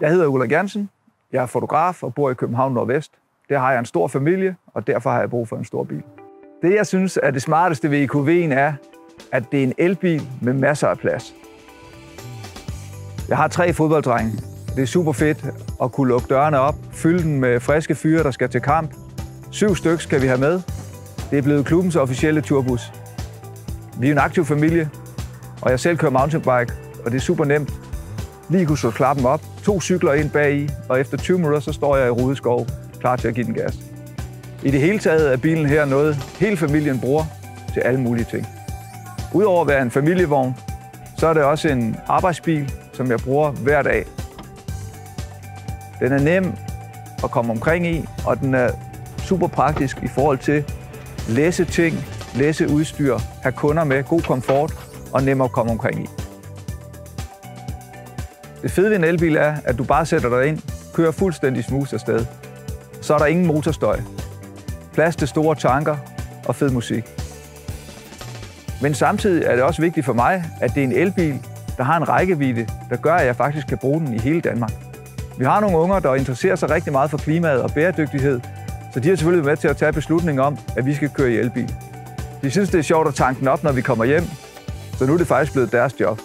Jeg hedder Ulla Jansen. Jeg er fotograf og bor i København Nordvest. Der har jeg en stor familie, og derfor har jeg brug for en stor bil. Det, jeg synes er det smarteste ved EQV'en, er, at det er en elbil med masser af plads. Jeg har tre fodbolddrenge. Det er super fedt at kunne lukke dørene op, fylde den med friske fyre, der skal til kamp. Syv stykker skal vi have med. Det er blevet klubbens officielle turbus. Vi er en aktiv familie, og jeg selv kører mountainbike, og det er super nemt. Lige kunne slå klappen op, to cykler ind bag i, og efter 20 minutter, så står jeg i Rudeskov, klar til at give den gas. I det hele taget er bilen her noget, hele familien bruger til alle mulige ting. Udover at være en familievogn, så er det også en arbejdsbil, som jeg bruger hver dag. Den er nem at komme omkring i, og den er super praktisk i forhold til læse ting, læse udstyr, have kunder med, god komfort og nem at komme omkring i. Det fede ved en elbil er, at du bare sætter dig ind, kører fuldstændig smooth afsted. Så er der ingen motorstøj, plads til store tanker og fed musik. Men samtidig er det også vigtigt for mig, at det er en elbil, der har en rækkevidde, der gør, at jeg faktisk kan bruge den i hele Danmark. Vi har nogle unger, der interesserer sig rigtig meget for klimaet og bæredygtighed, så de har selvfølgelig været med til at tage beslutningen om, at vi skal køre i elbil. De synes, det er sjovt at tanke den op, når vi kommer hjem, så nu er det faktisk blevet deres job.